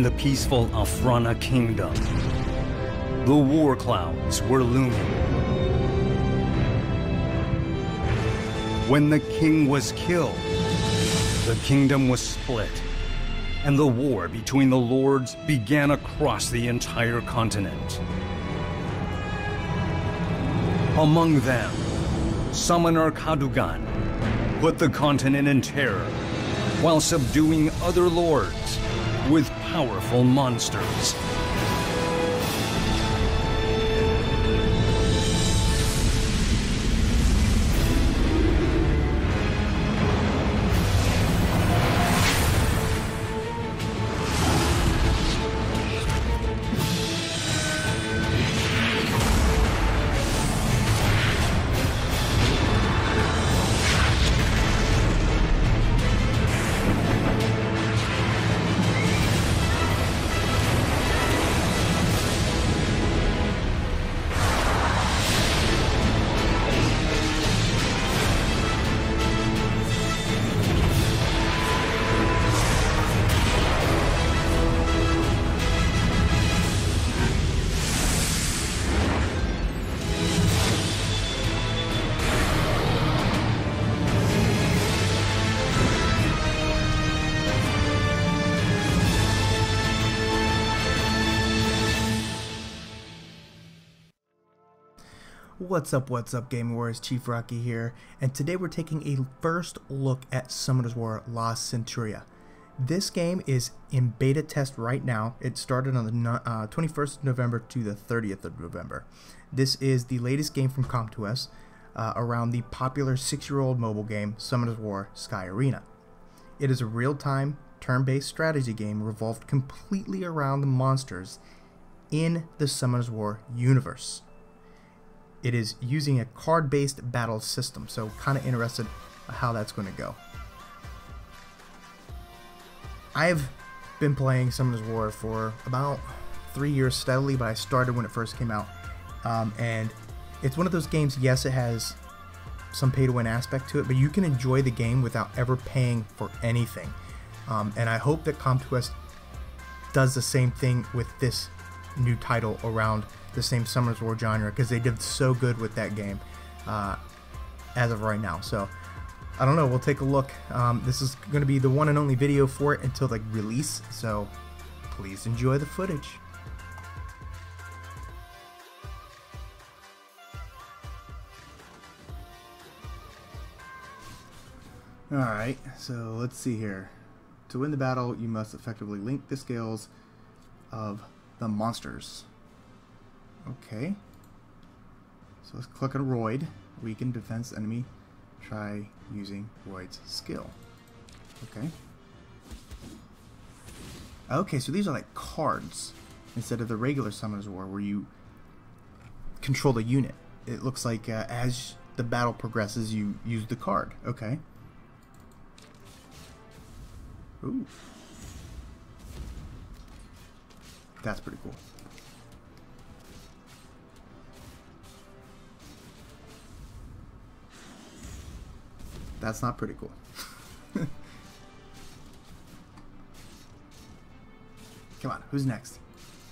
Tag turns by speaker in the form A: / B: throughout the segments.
A: in the peaceful Afrana kingdom, the war clouds were looming. When the king was killed, the kingdom was split, and the war between the lords began across the entire continent. Among them, Summoner Kadugan put the continent in terror while subduing other lords powerful monsters.
B: What's up, what's up, Game Wars? Chief Rockie here, and today we're taking a first look at Summoner's War Lost Centuria. This game is in beta test right now. It started on the uh, 21st of November to the 30th of November. This is the latest game from Com2uS uh, around the popular six-year-old mobile game Summoner's War Sky Arena. It is a real-time, turn-based strategy game revolved completely around the monsters in the Summoner's War universe it is using a card-based battle system, so kind of interested how that's going to go. I've been playing Summoner's War for about three years steadily, but I started when it first came out. Um, and it's one of those games, yes, it has some pay-to-win aspect to it, but you can enjoy the game without ever paying for anything. Um, and I hope that Com2uS does the same thing with this new title around the same Summoners War genre because they did so good with that game uh, as of right now. So I don't know. We'll take a look. Um, this is going to be the one and only video for it until the release. So please enjoy the footage. Alright, so let's see here. To win the battle, you must effectively link the scales of the monsters. Okay. So let's click on Royd. Weaken defense enemy. Try using Royd's skill. Okay. Okay, so these are like cards instead of the regular Summoner's War where you control the unit. It looks like uh, as the battle progresses, you use the card. Okay. Ooh. That's pretty cool. That's not pretty cool. Come on, who's next?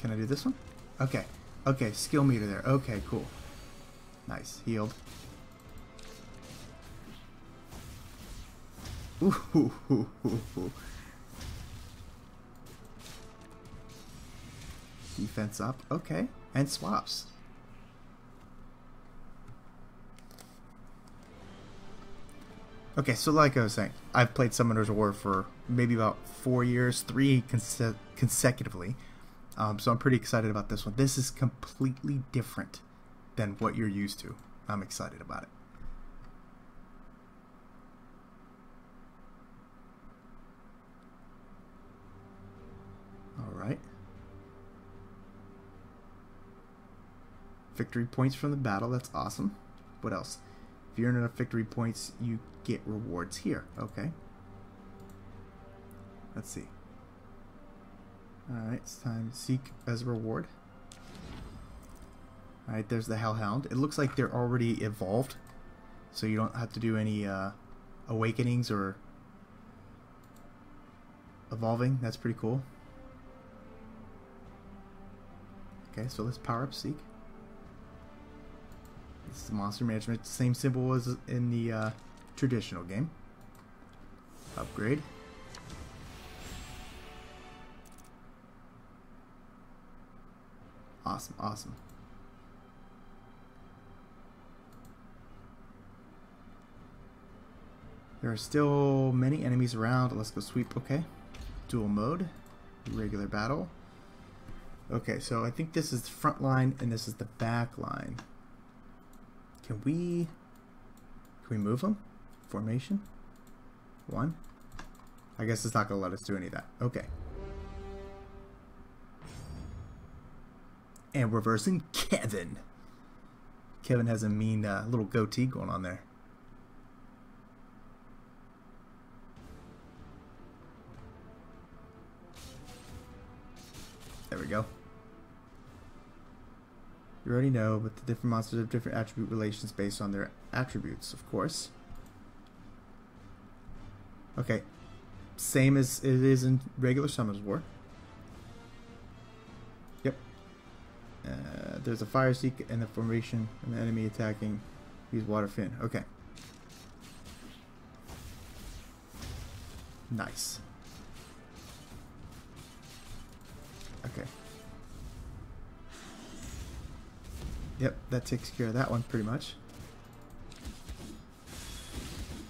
B: Can I do this one? Okay. Okay, skill meter there. Okay, cool. Nice. Healed. Ooh, ooh, ooh, ooh, Defense up. Okay. And swaps. Okay, so like I was saying, I've played Summoner's War for maybe about four years, three conse consecutively. Um, so I'm pretty excited about this one. This is completely different than what you're used to. I'm excited about it. All right. Victory points from the battle. That's awesome. What else? If you earn enough victory points, you get rewards here. Okay. Let's see. Alright, it's time Sieq as a reward. Alright, there's the Hellhound. It looks like they're already evolved, so you don't have to do any uh, awakenings or evolving. That's pretty cool. Okay, so let's power up Sieq. This is monster management. Same symbol as in the uh, traditional game. Upgrade. Awesome, awesome. There are still many enemies around. Let's go sweep. Okay. Duel mode. Regular battle. Okay, so I think this is the front line and this is the back line. Can we... Can we move them? Formation? One. I guess it's not to let us do any of that. Okay. And reversing Kevin. Kevin has a mean uh, little goatee going on there. There we go. You already know, but the different monsters have different attribute relations based on their attributes, of course. Okay. Same as it is in regular Summoners War. Yep. Uh, there's a fire Sieq and the formation the enemy attacking. Use water Fynn. Okay. Nice. Yep, that takes care of that one pretty much.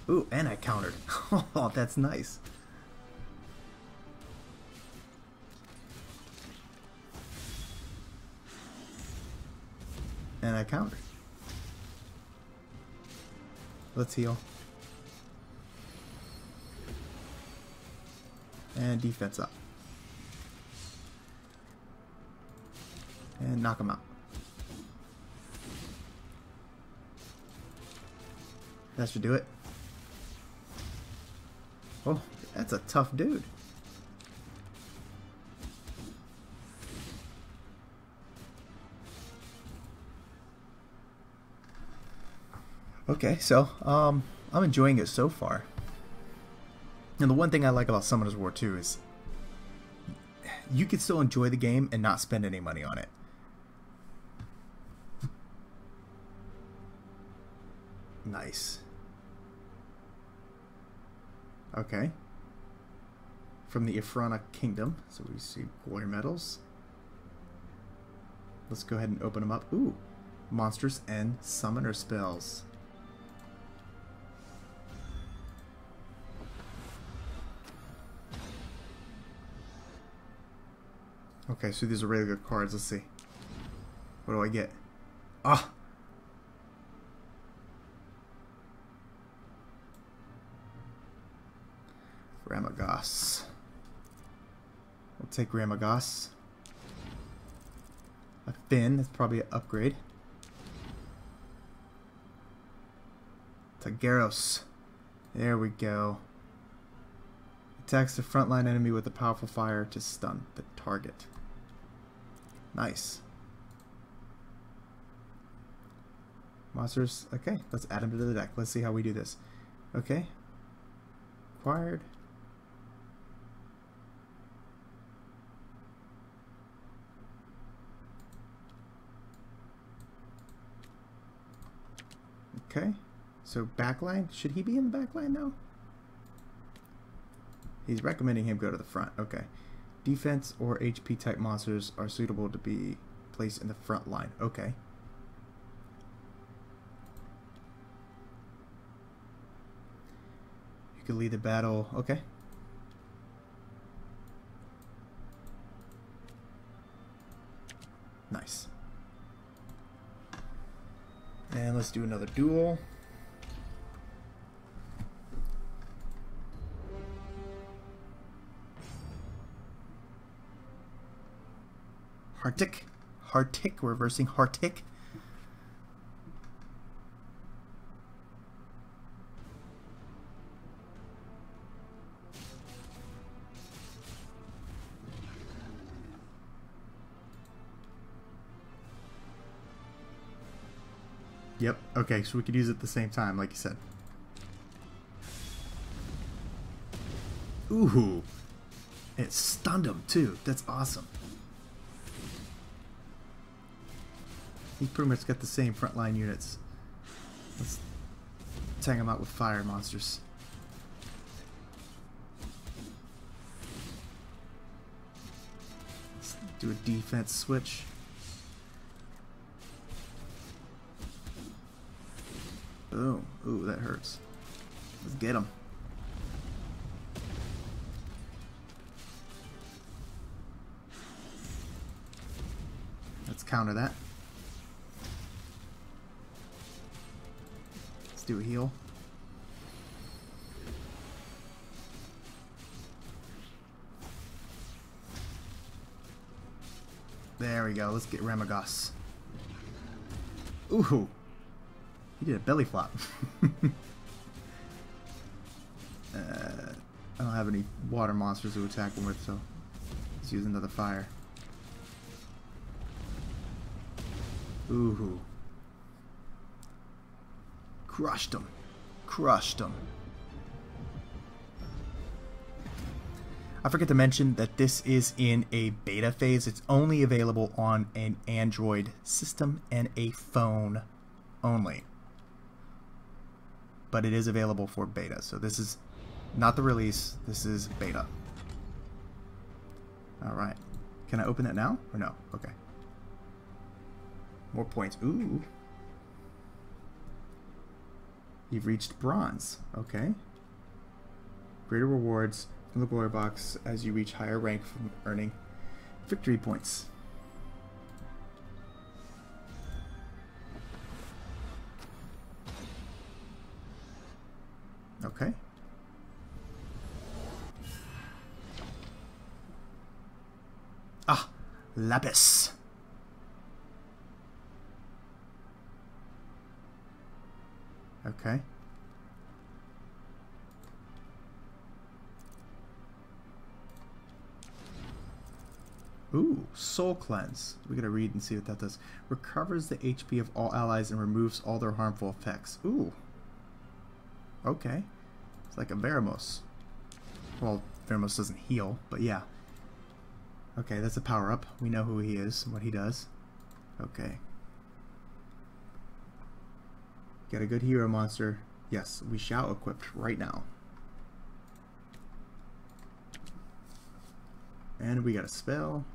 B: Ooh, and I countered. oh, that's nice. And I countered. Let's heal. And defense up. And knock him out. That should do it. Oh, that's a tough dude. Okay, so um, I'm enjoying it so far. And the one thing I like about Summoners War 2 is you can still enjoy the game and not spend any money on it. Nice. Okay. From the Ifrana Kingdom. So we see glory medals. Let's go ahead and open them up. Ooh. Monsters and summoner spells. Okay, so these are really good cards. Let's see. What do I get? Ah! Ramagos. We'll take Ramagos. A Fynn, that's probably an upgrade. Tagaros. There we go. Attacks the frontline enemy with a powerful fire to stun the target. Nice. Monsters. Okay, let's add them to the deck. Let's see how we do this. Okay. Acquired. Okay. So backline. Should he be in the backline now? He's recommending him go to the front. Okay. Defense or HP type monsters are suitable to be placed in the front line. Okay. You can lead the battle. Okay. Nice. And let's do another duel. Hartik. Hartik, reversing Hartik. Yep, okay, so we could use it at the same time, like you said. Ooh. It stunned him, too. That's awesome. He's pretty much got the same frontline units. Let's tag him out with fire monsters. Let's do a defense switch. Boom. Ooh, that hurts. Let's get him. Let's counter that. Let's do a heal. There we go. Let's get Ramagos. Ooh. He did a belly flop. uh, I don't have any water monsters to attack him with, so let's use another fire. Ooh. Crushed him. Crushed him. I forget to mention that this is in a beta phase. It's only available on an Android system and a phone only. But it is available for beta. So this is not the release. This is beta. Alright. Can I open it now? Or no? Okay. More points. Ooh. You've reached bronze. Okay. Greater rewards from the glory box as you reach higher rank from earning victory points. Okay. Ah, lapis. Okay. Ooh, Soul Cleanse. We gotta read and see what that does. Recovers the HP of all allies and removes all their harmful effects. Ooh. Okay. It's like a Veromos. Well, Veromos doesn't heal, but yeah. Okay, that's a power-up. We know who he is and what he does. Okay. Get a good hero monster. Yes, we shall equip right now. And we got a spell.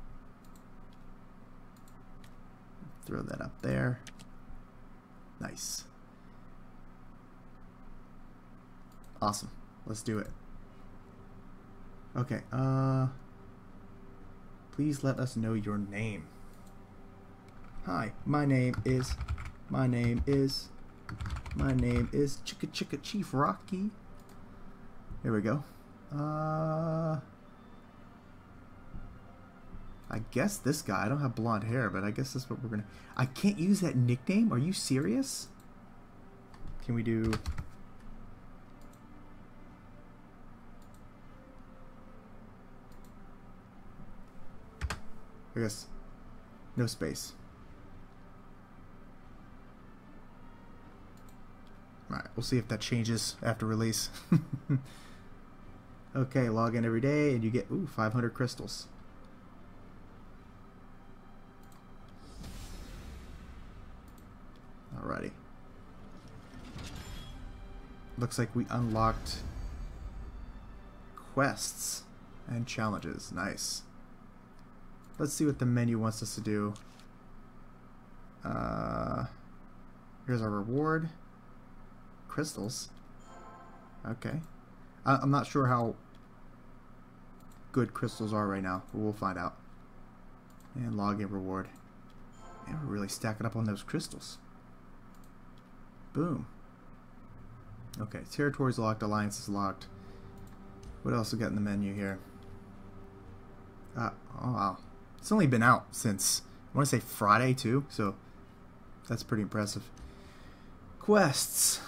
B: Throw that up there. Nice. Awesome. Let's do it. Okay, uh... Please let us know your name. Hi, my name is... My name is... My name is Chicka Chicka Chief Rockie. There we go. Uh... I guess this guy. I don't have blonde hair, but I guess that's what we're gonna... I can't use that nickname? Are you serious? Can we do... I guess no space. Alright, we'll see if that changes after release. okay, log in every day and you get, ooh, 500 crystals. Alrighty. Looks like we unlocked quests and challenges. Nice. Let's see what the menu wants us to do. Uh, here's our reward. Crystals. Okay. I I'm not sure how good crystals are right now, but we'll find out. And login reward. And we're really stacking up on those crystals. Boom. Okay, territories locked, alliance is locked. What else we got in the menu here? Uh, oh wow. It's only been out since, I want to say Friday too, so that's pretty impressive. Quests.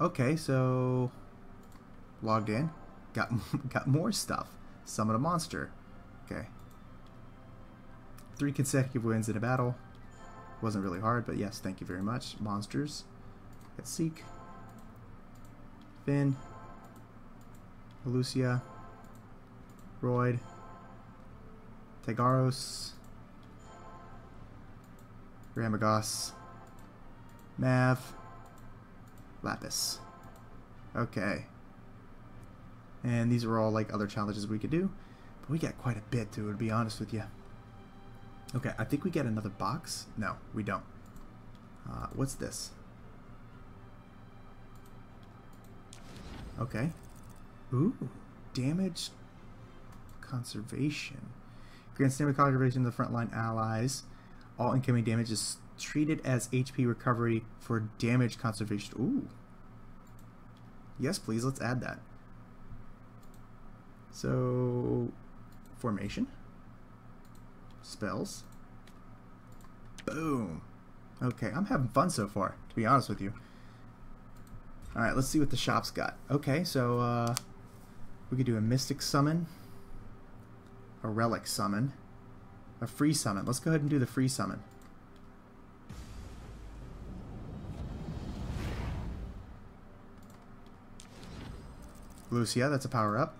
B: Okay, so logged in. Got got more stuff. Summon a monster. Okay. Three consecutive wins in a battle. Wasn't really hard, but yes, thank you very much. Monsters. Got Sieq. Fynn. Lucia. Royd. Tagaros. Ramagos. Mav. Lapis. Okay. And these are all like other challenges we could do. But we got quite a bit to, to be honest with you. Okay, I think we get another box. No, we don't. Uh, what's this? Okay. Ooh, damage conservation. Grants damage conservation to the frontline allies. All incoming damage is treated as HP recovery for damage conservation. Ooh. Yes, please, let's add that. So, formation. Spells. Boom. Okay, I'm having fun so far, to be honest with you. Alright, let's see what the shop's got. Okay, so uh, we could do a Mystic Summon, a Relic Summon, a Free Summon. Let's go ahead and do the Free Summon. Lucia, that's a power up.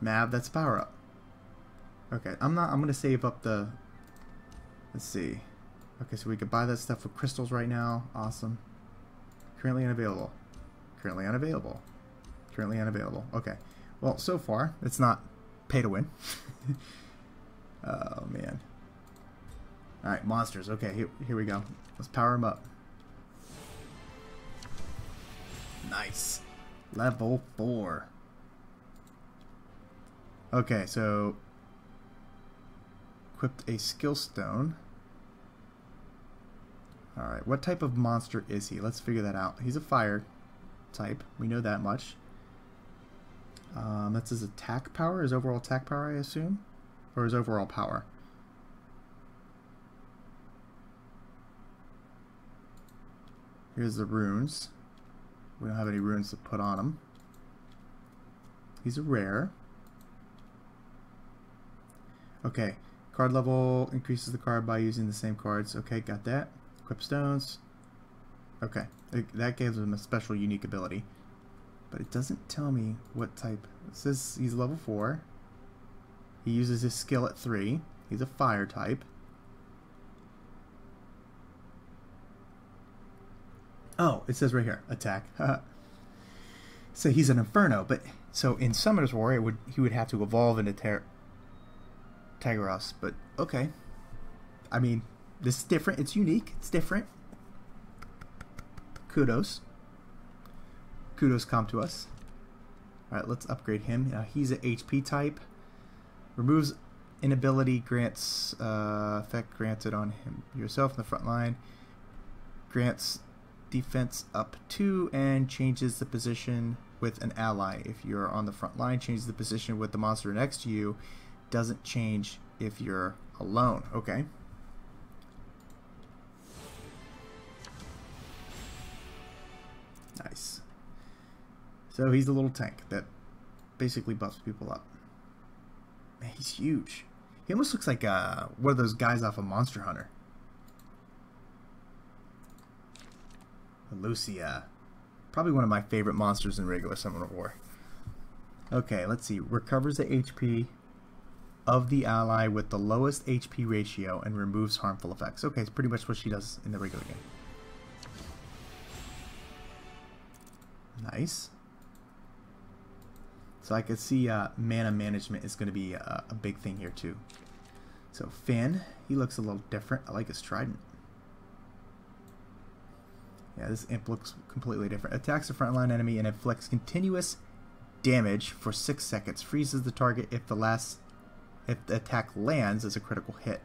B: Mav, that's a power up. Okay, I'm not. I'm gonna save up the. Let's see. Okay, so we could buy that stuff with crystals right now. Awesome. Currently unavailable. Currently unavailable. Currently unavailable. Okay. Well, so far it's not pay to win. oh man. All right, monsters. Okay, here, here we go. Let's power them up. Nice. Level 4. Okay, so equipped a skill stone. Alright, what type of monster is he? Let's figure that out. He's a fire type. We know that much. Um, that's his attack power, his overall attack power, I assume? Or his overall power? Here's the runes. We don't have any runes to put on him. He's a rare. Okay, card level increases the card by using the same cards. Okay, got that. Equip stones. Okay, that gives him a special unique ability. But it doesn't tell me what type. It says he's level 4. He uses his skill at 3. He's a fire type. Oh, it says right here, attack. so he's an Inferno, but so in Summoner's War, it would he would have to evolve into Ter Tagaros, but okay. I mean, this is different. It's unique. It's different. Kudos. Kudos Com2uS. Alright, let's upgrade him. Uh, he's an HP type. Removes inability, grants uh, effect granted on him yourself in the front line. Grants defense up 2 and changes the position with an ally. If you're on the front line, changes the position with the monster next to you. Doesn't change if you're alone. Okay. So he's a little tank that basically buffs people up. Man, he's huge. He almost looks like uh, one of those guys off of Monster Hunter. Lucia. Probably one of my favorite monsters in regular Summoner War. Okay, let's see. Recovers the HP of the ally with the lowest HP ratio and removes harmful effects. Okay, it's pretty much what she does in the regular game. Nice. So I could see uh, mana management is going to be uh, a big thing here too. So Fynn, he looks a little different. I like his trident. Yeah, this imp looks completely different. Attacks a frontline enemy and inflicts continuous damage for 6 seconds. Freezes the target if the last if the attack lands as a critical hit.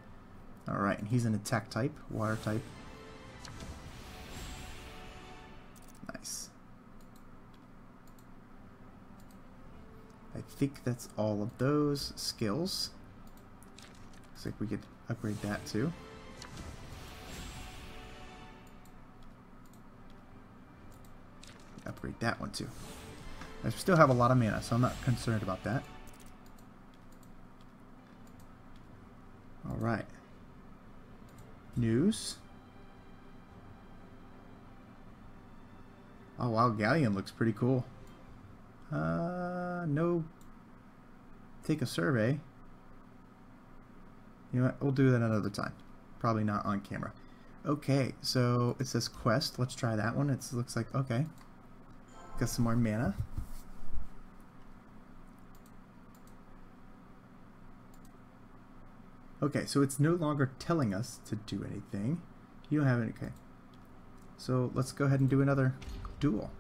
B: Alright, and he's an attack type, water type. Think that's all of those skills. Looks like we could upgrade that too. upgrade that one too. I still have a lot of mana, so I'm not concerned about that. Alright. News. Oh wow, Galleon looks pretty cool. Uh, no. Take a survey. You know what? We'll do that another time. Probably not on camera. Okay, so it says quest. Let's try that one. It looks like, okay. Got some more mana. Okay, so it's no longer telling us to do anything. You don't have any, okay. So let's go ahead and do another duel.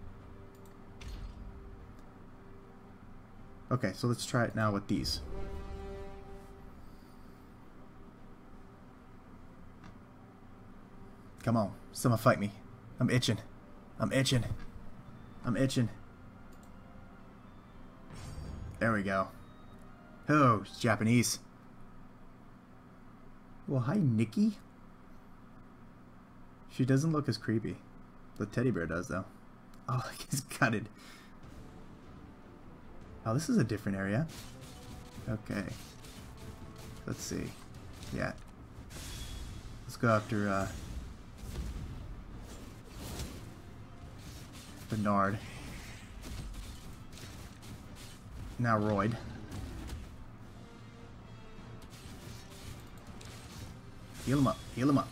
B: Okay, so let's try it now with these. Come on, someone fight me. I'm itching. I'm itching. I'm itching. There we go. Oh, it's Japanese. Well, hi, Nikki. She doesn't look as creepy. The teddy bear does, though. Oh, he's gutted. Oh, this is a different area. Okay. Let's see. Yeah. Let's go after, uh... Bernard. Now Royd. Heal him up. Heal him up.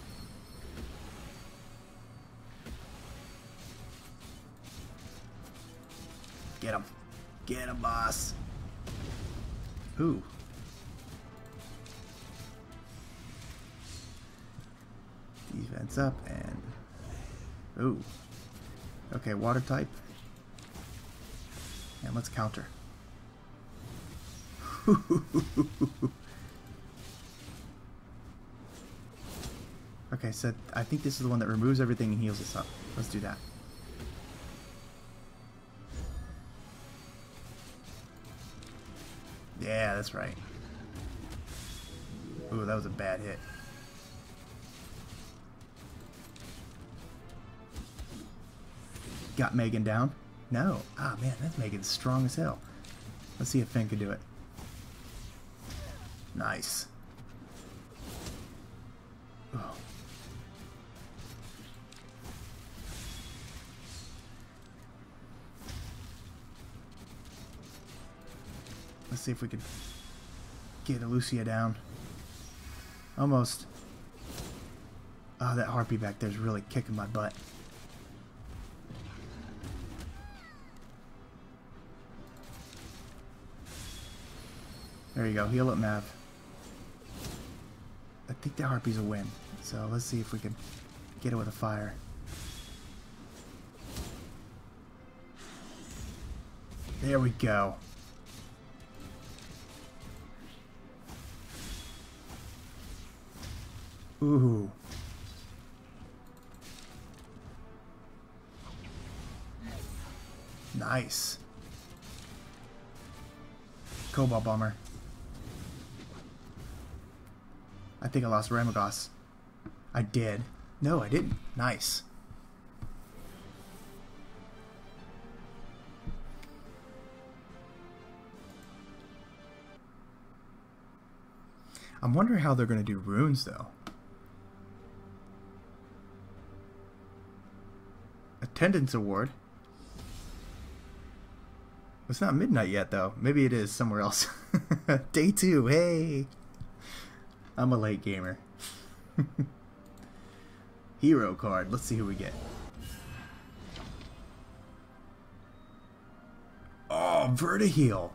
B: Get him. Get him, boss. Ooh. Defense up and... Ooh. Okay, water type. And let's counter. okay, so I think this is the one that removes everything and heals us up. Let's do that. Yeah, that's right. Ooh, that was a bad hit. Got Megan down? No. Ah, man, that Megan's strong as hell. Let's see if Fynn can do it. Nice. Oh. Let's see if we can get Lucia down. Almost. Oh, that harpy back there is really kicking my butt. There you go. Heal up, Mav. I think the harpy's a win. So let's see if we can get it with a fire. There we go. Ooh. Nice. Cobalt Bomber. I think I lost Ramagos. I did. No, I didn't. Nice. I'm wondering how they're going to do runes, though. Attendance award. It's not midnight yet, though. Maybe it is somewhere else. Day two, hey! I'm a late gamer. Hero card. Let's see who we get. Oh, Verdehile.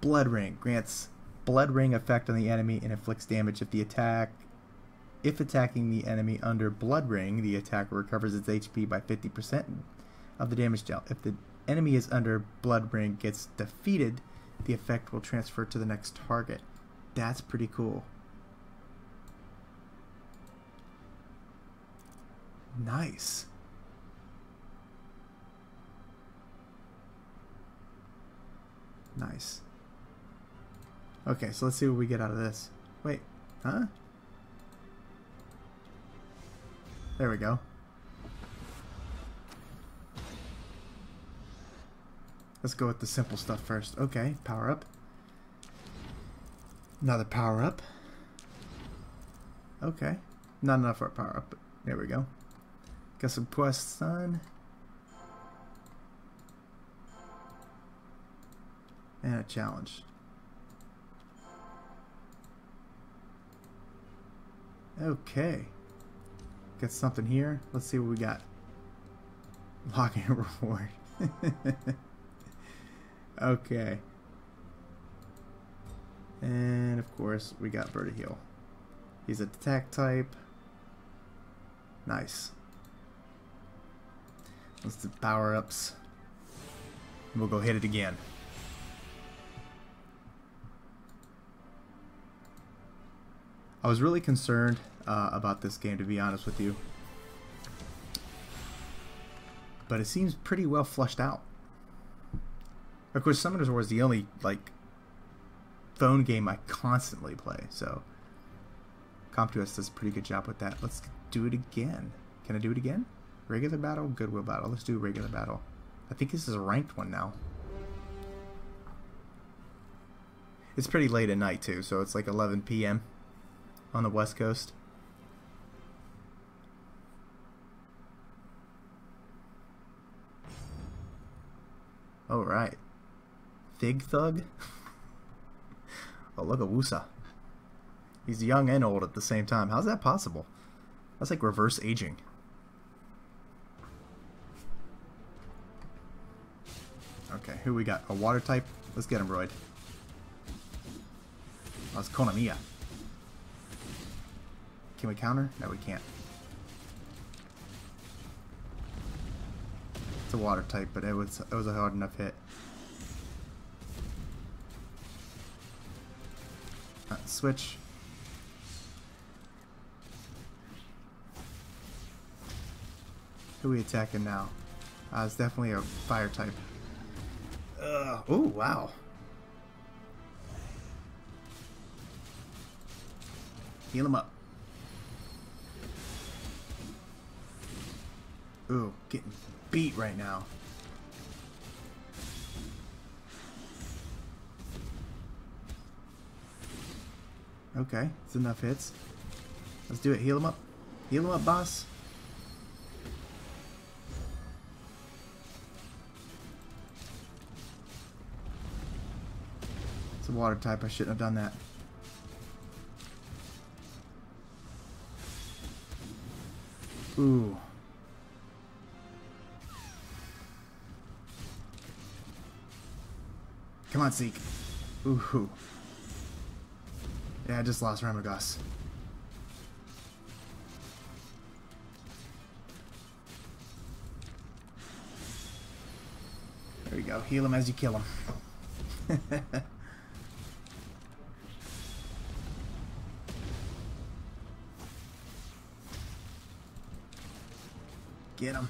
B: Blood Ring. Grants Blood Ring effect on the enemy and inflicts damage if the attack... If attacking the enemy under Blood Ring, the attacker recovers its HP by 50% of the damage dealt. If the enemy is under Blood Ring gets defeated, the effect will transfer to the next target. That's pretty cool. Nice. Nice. Okay, so let's see what we get out of this. Wait, huh? There we go. Let's go with the simple stuff first. Okay, power up. Another power up. Okay. Not enough for a power up, there we go. Got some quests done. And a challenge. Okay. Get something here. Let's see what we got. Locking reward. okay. And of course, we got Verdehile. He's a attack type. Nice. Let's do power ups. We'll go hit it again. I was really concerned uh, about this game, to be honest with you. But it seems pretty well flushed out. Of course, Summoners War is the only, like, phone game I constantly play, so... Com2uS does a pretty good job with that. Let's do it again. Can I do it again? Regular battle, Goodwill battle. Let's do regular battle. I think this is a ranked one now. It's pretty late at night, too, so it's like 11 p.m. on the west coast. Alright. Fig Thug? oh, look at Wusa. He's young and old at the same time. How's that possible? That's like reverse aging. Okay, who we got? A water type? Let's get him, Royd. That's Konamiya. Can we counter? No, we can't. It's a water type, but it was it was a hard enough hit. Uh, switch. Who are we attacking now? Uh, it's definitely a fire type. Uh, oh, wow. Heal him up. Ooh, getting beat right now. Okay, it's enough hits. Let's do it. Heal him up. Heal him up, boss. It's a water type. I shouldn't have done that. Ooh. On, Zeke. Ooh. Yeah, I just lost Ramagos. There you go. Heal him as you kill him. Get him.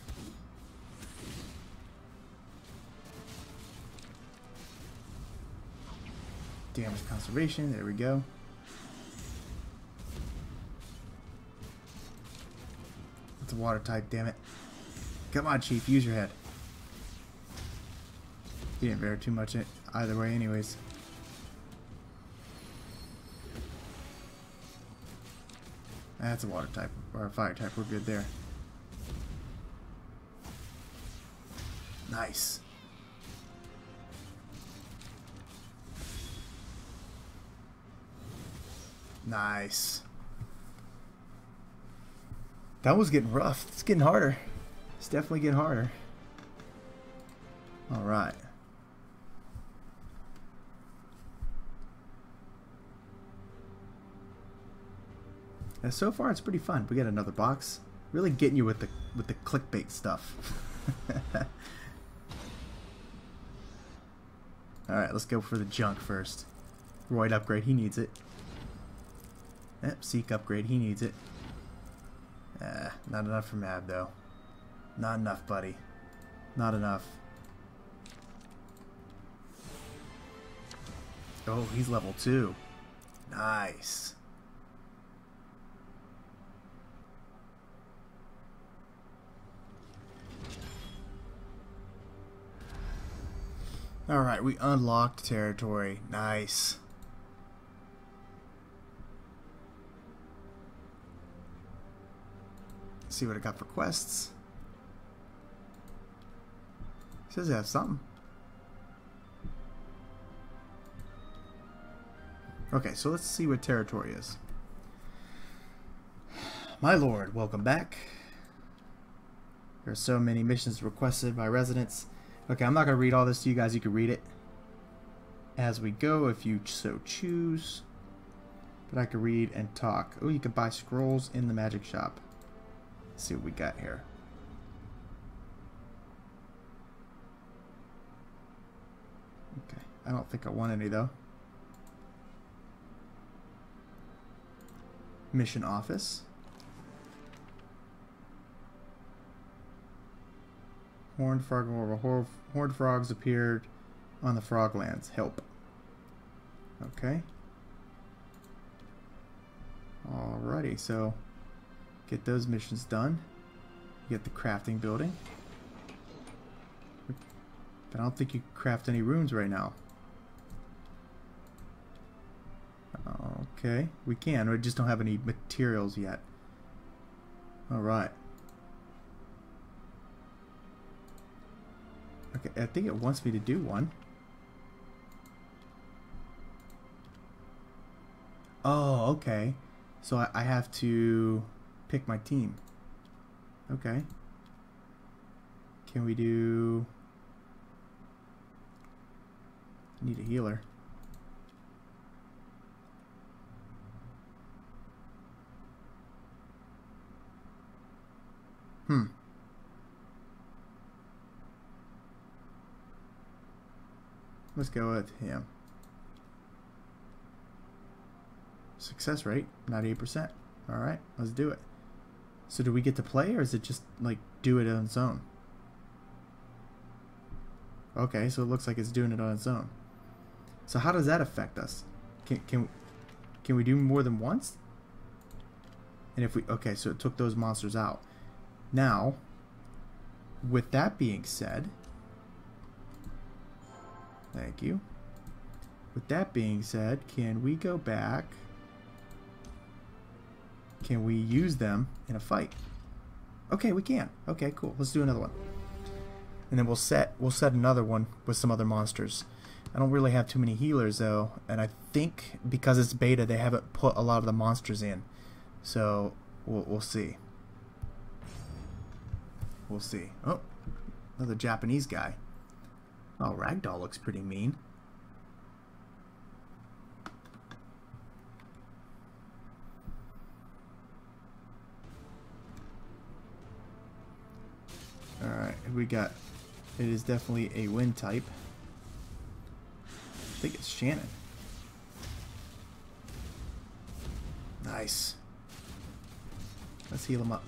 B: Damage conservation, there we go. It's a water type, damn it. Come on, Chief, use your head. He didn't bear too much either way anyways. That's a water type, or a fire type, we're good there. Nice. Nice. That was getting rough. It's getting harder. It's definitely getting harder. Alright. And so far it's pretty fun. We got another box. Really getting you with the with the clickbait stuff. Alright, let's go for the junk first. Royd upgrade, he needs it. Yep, Sieq upgrade, he needs it. Ah, not enough for Mad, though. Not enough, buddy. Not enough. Oh, he's level 2. Nice. Alright, we unlocked territory. Nice. See what I got for quests. says it has something. Okay, so let's see what territory is. My lord, welcome back. There are so many missions requested by residents. Okay, I'm not going to read all this to you guys. You can read it as we go if you so choose. But I can read and talk. Oh, you can buy scrolls in the magic shop. Let's see what we got here. Okay, I don't think I want any though. Mission office. Horned frog horned frogs appeared on the froglands. Help. Okay. Alrighty, so get those missions done. Get the crafting building. But I don't think you can craft any runes right now. Okay, we can. We just don't have any materials yet. Alright. Okay, I think it wants me to do one. Oh, okay. So I, I have to pick my team. Okay. Can we do... Need a healer. Hmm. Let's go with him. Success rate, 98%. Alright, let's do it. So do we get to play or is it just like do it on its own? Okay, so it looks like it's doing it on its own. So how does that affect us? Can can can we do more than once? And if we okay, so it took those monsters out. Now, with that being said, thank you. With that being said, can we go back? Can we use them in a fight? Okay, we can. Okay, cool. Let's do another one. And then we'll set we'll set another one with some other monsters. I don't really have too many healers though, and I think because it's beta, they haven't put a lot of the monsters in. So we'll, we'll see. We'll see. Oh, another Japanese guy. Oh, Ragdoll looks pretty mean. Alright, we got... It is definitely a wind type. I think it's Shannon. Nice. Let's heal him up.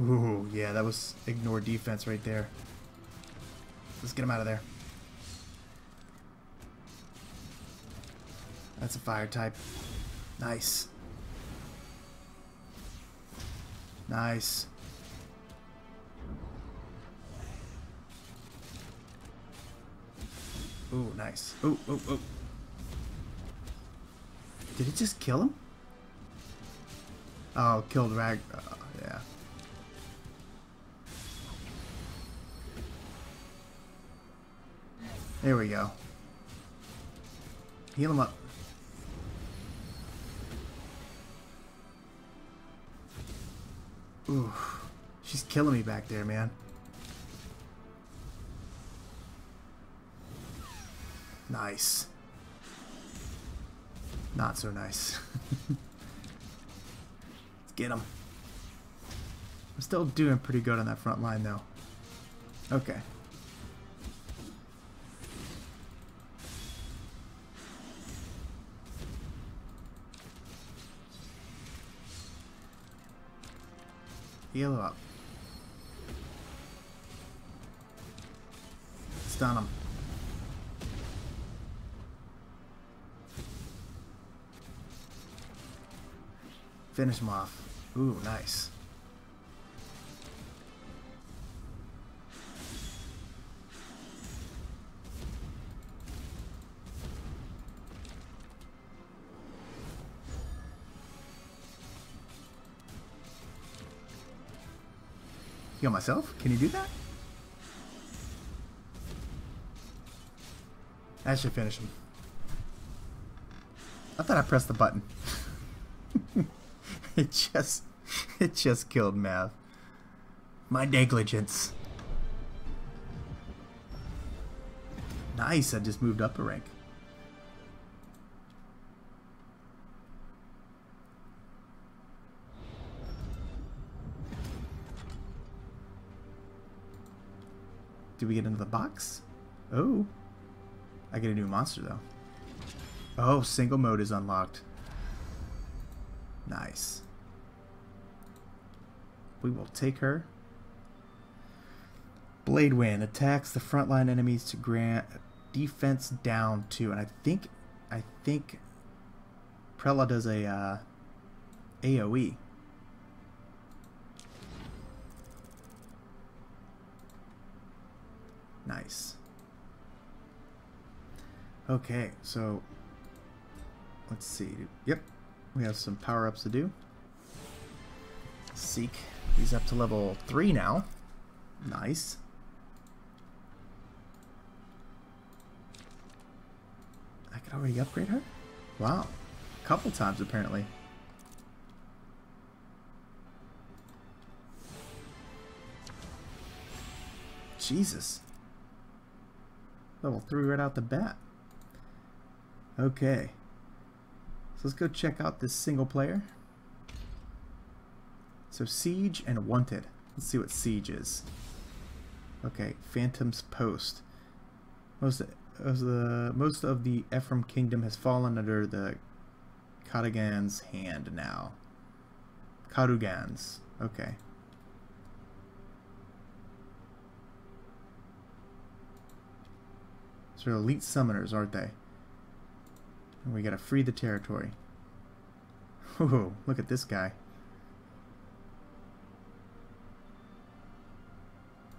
B: Ooh, yeah, that was ignore defense right there. Let's get him out of there. That's a fire type. Nice. Nice. Ooh, nice. Ooh, ooh, ooh. Did it just kill him? Oh, killed Rag. Uh, yeah. There we go. Heal him up. Ooh. She's killing me back there, man. Nice. Not so nice. Let's get him. I'm still doing pretty good on that front line, though. Okay. Heal up. Stun him. Finish him off. Ooh, nice. Heal myself? Can you do that? That should finish him. I thought I pressed the button. it just it just killed Mav. My negligence. Nice, I just moved up a rank. Do we get into the box? Oh. I get a new monster, though. Oh, single mode is unlocked. Nice. We will take her. Blade Wind attacks the frontline enemies to grant defense down two, and I think, I think, Prella does a uh, AOE. Nice. Okay, so let's see. Yep, we have some power ups to do. Sieq. He's up to level 3 now. Nice. I could already upgrade her? Wow. A couple times apparently. Jesus. Level 3 right out the bat. Okay. So let's go check out this single player. So Siege and Wanted. Let's see what Siege is. Okay, Phantom's Post. Most of the most of the Ephraim Kingdom has fallen under the Kadugan's hand now. Kadugans. Okay. So elite summoners, aren't they? We gotta free the territory. Whoa, look at this guy.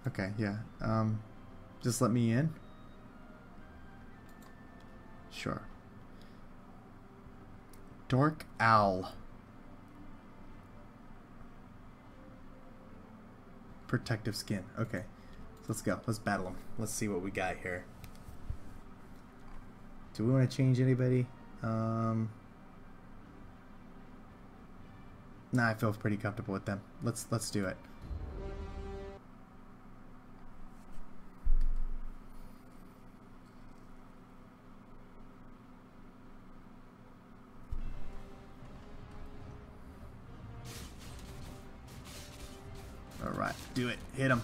B: Okay, yeah. Um, just let me in. Sure. Dork Owl. Protective skin. Okay. So let's go. Let's battle him. Let's see what we got here. Do we want to change anybody? Um, nah, I feel pretty comfortable with them. Let's let's do it. All right, do it. Hit him.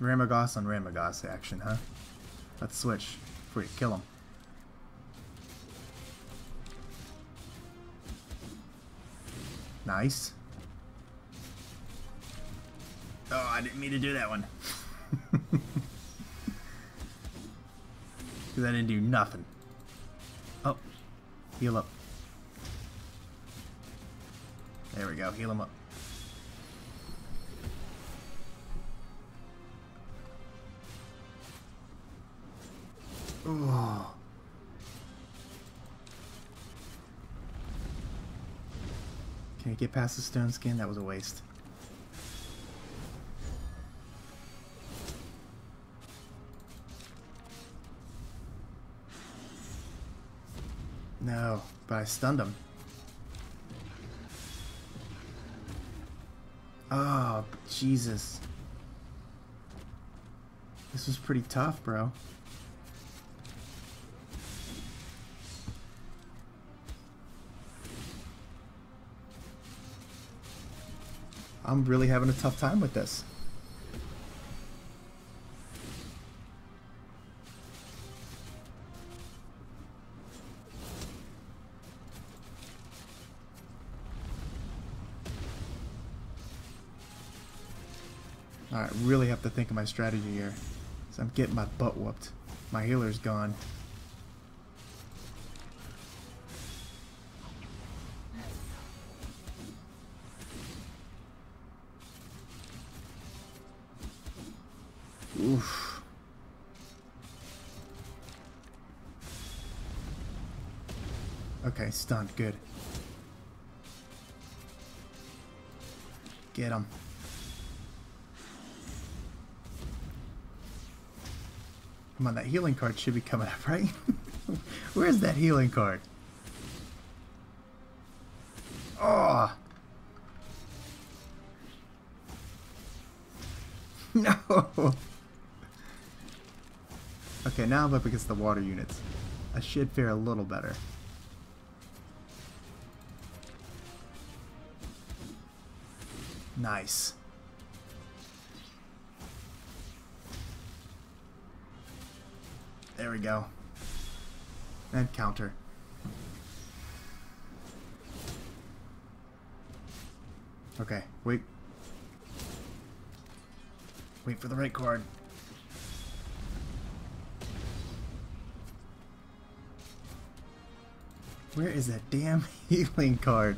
B: Ramagos on Ramagos action, huh? Let's switch before you kill him. Nice. Oh, I didn't mean to do that one. Because I didn't do nothing. Oh, heal up. There we go, heal him up. Can I get past the stone skin? That was a waste. No, but I stunned him. Oh, Jesus. This was pretty tough, bro. I'm really having a tough time with this. Alright, really have to think of my strategy here. So I'm getting my butt whooped. My healer's gone. Stunned. Good. Get him. Come on, that healing card should be coming up, right? Where's that healing card? Oh! No! Okay, now I'm up against the water units. I should fare a little better. Nice. There we go. And counter. Okay, wait. Wait for the right card. Where is that damn healing card?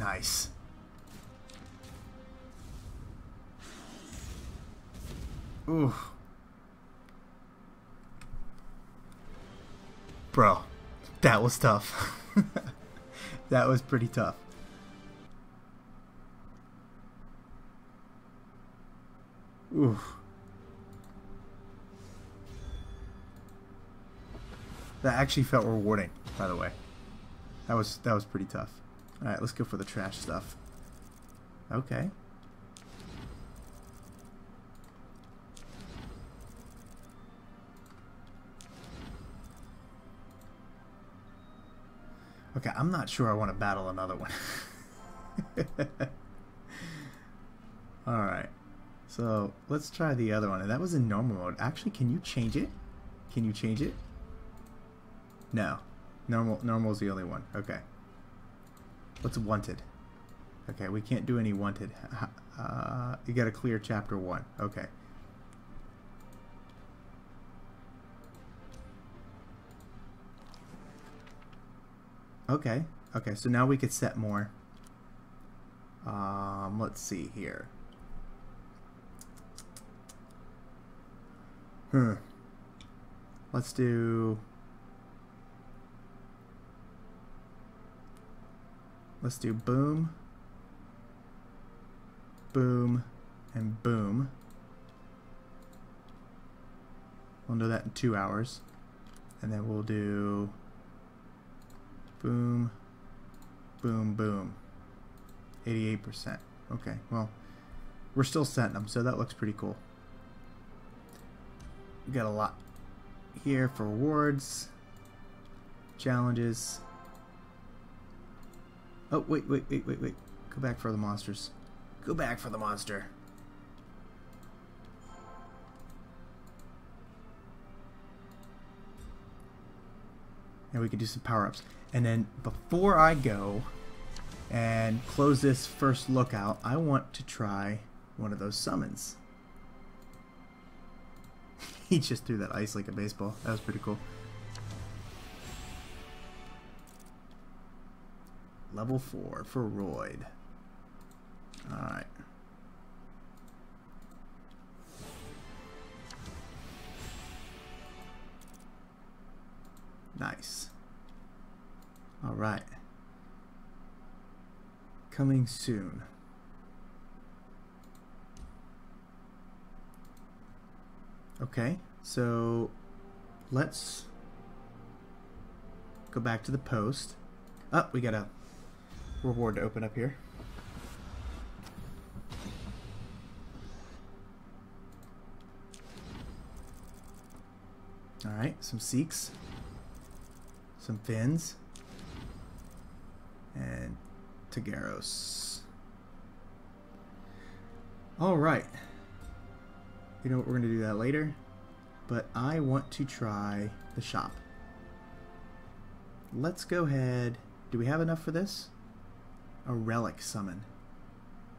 B: Nice. Ooh. Bro, that was tough. that was pretty tough. Ooh. That actually felt rewarding, by the way. That was that was pretty tough. Alright, let's go for the trash stuff. Okay. Okay, I'm not sure I want to battle another one. Alright. So, let's try the other one. And that was in normal mode. Actually, can you change it? Can you change it? No. Normal normal is the only one. Okay. What's wanted? Okay, we can't do any wanted. Uh, you got to clear chapter one. Okay. Okay. Okay, so now we could set more. Um, let's see here. Hmm. Let's do Let's do boom, boom, and boom. We'll do that in two hours. And then we'll do boom, boom, boom. 88%. Okay, well, we're still setting them, so that looks pretty cool. We got a lot here for rewards, challenges, Oh, wait, wait, wait, wait, wait. Go back for the monsters. Go back for the monster. And we can do some power-ups. And then before I go and close this first lookout, I want to try one of those summons. he just threw that ice like a baseball. That was pretty cool. Level 4 for Royd. Alright. Nice. Alright. Coming soon. Okay, so let's go back to the post. Oh, we got a reward to open up here. Alright, some Sieqs. Some Fynns. And Tagaros. Alright. You know what, we're going to do that later. But I want to try the shop. Let's go ahead. Do we have enough for this? A relic summon.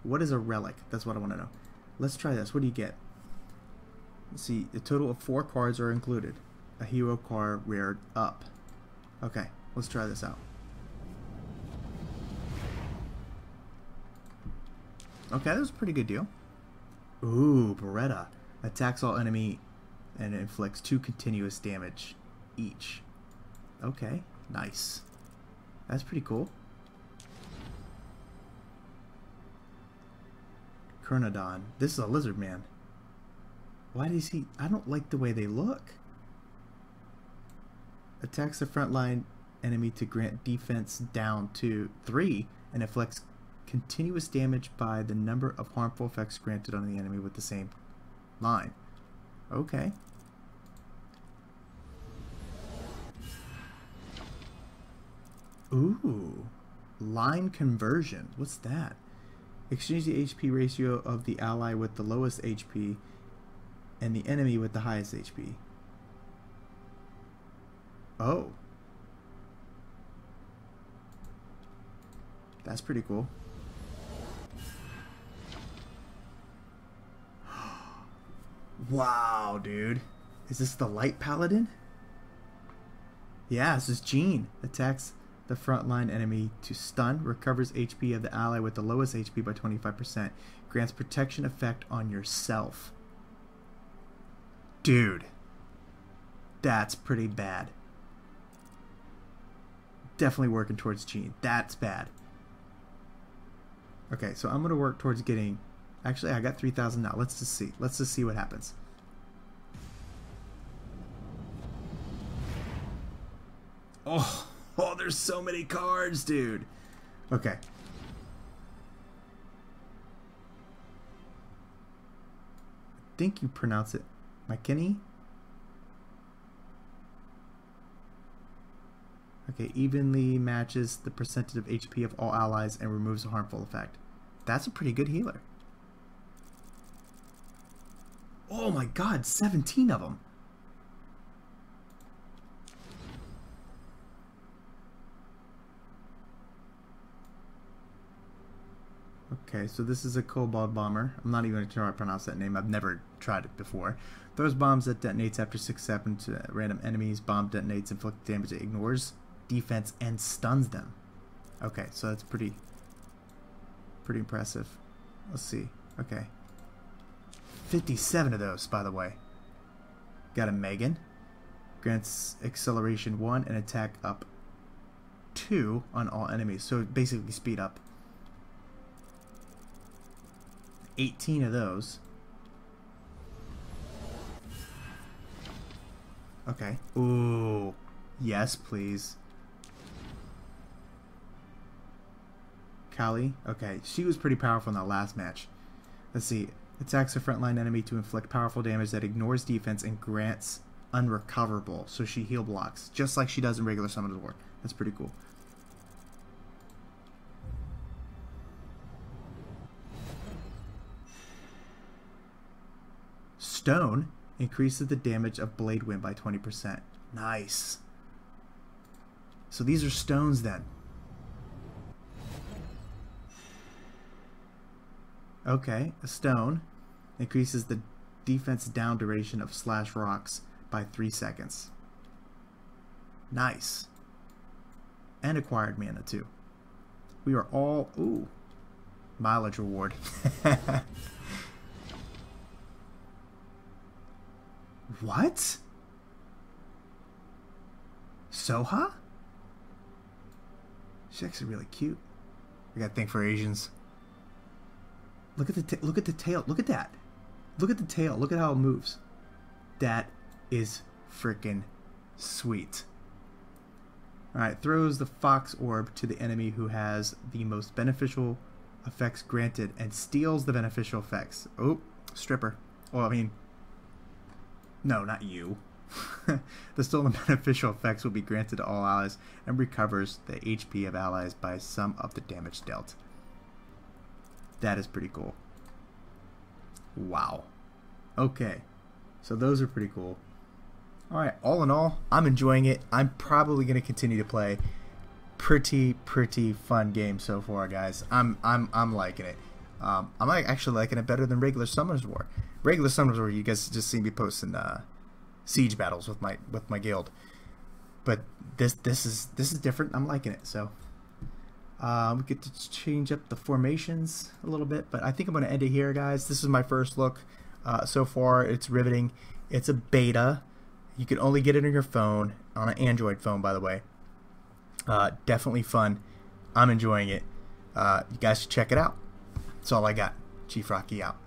B: What is a relic? That's what I want to know. Let's try this. What do you get? Let's see. A total of four cards are included. A hero card reared up. Okay, let's try this out. Okay, that was a pretty good deal. Ooh, Beretta. Attacks all enemy and inflicts two continuous damage each. Okay, nice. That's pretty cool. Chronodon. This is a lizard man. Why does he... I don't like the way they look. Attacks the frontline enemy to grant defense down to 3 and inflicts continuous damage by the number of harmful effects granted on the enemy with the same line. Okay. Ooh. Line conversion. What's that? Exchange the HP ratio of the ally with the lowest HP and the enemy with the highest HP. Oh. That's pretty cool. wow, dude. Is this the Light Paladin? Yeah, this is Jeanne. Attacks the frontline enemy to stun, recovers HP of the ally with the lowest HP by 25%, grants protection effect on yourself. Dude, that's pretty bad. Definitely working towards Jeanne. That's bad. Okay, so I'm going to work towards getting... Actually, I got 3,000 now. Let's just see. Let's just see what happens. Oh, oh, there's so many cards, dude. Okay. I think you pronounce it McKinney. Okay, evenly matches the percentage of HP of all allies and removes a harmful effect. That's a pretty good healer. Oh my god, 17 of them. Okay, so this is a Cobalt Bomber. I'm not even going to try to pronounce that name. I've never tried it before. Throws bombs that detonates after 6 seconds to random enemies. Bomb detonates, inflict damage it ignores defense, and stuns them. Okay, so that's pretty, pretty impressive. Let's see. Okay. 57 of those, by the way. Got a Megan. Grants acceleration 1 and attack up 2 on all enemies. So basically speed up. 18 of those. Okay. Ooh. Yes, please. Kali. Okay, she was pretty powerful in that last match. Let's see. Attacks a frontline enemy to inflict powerful damage that ignores defense and grants unrecoverable. So she heal blocks, just like she does in regular Summoner's War. That's pretty cool. Stone increases the damage of Blade Wind by 20%. Nice. So these are stones then. Okay, a stone increases the defense down duration of slash rocks by 3 seconds. Nice. And acquired mana too. We are all... Ooh. Mileage reward. what? Soha? She's actually really cute. I got a thing for Asians. Look at the look at the tail. Look at that. Look at the tail. Look at how it moves. That is freaking sweet. Alright, throws the fox orb to the enemy who has the most beneficial effects granted and steals the beneficial effects. Oh, stripper. Well, I mean, no, not you. the stolen beneficial effects will be granted to all allies and recovers the HP of allies by some of the damage dealt. That is pretty cool. Wow. Okay. So those are pretty cool. Alright, all in all, I'm enjoying it. I'm probably going to continue to play. Pretty, pretty fun game so far, guys. I'm, I'm, I'm liking it. Um, I'm actually liking it better than regular Summoners War. Regular Summoners War, you guys just see me posting uh, siege battles with my with my guild, but this this is this is different. I'm liking it. So uh, we get to change up the formations a little bit, but I think I'm going to end it here, guys. This is my first look. Uh, so far, it's riveting. It's a beta. You can only get it on your phone, on an Android phone, by the way. Uh, definitely fun. I'm enjoying it. Uh, you guys should check it out. That's all I got. Chief Rockie out.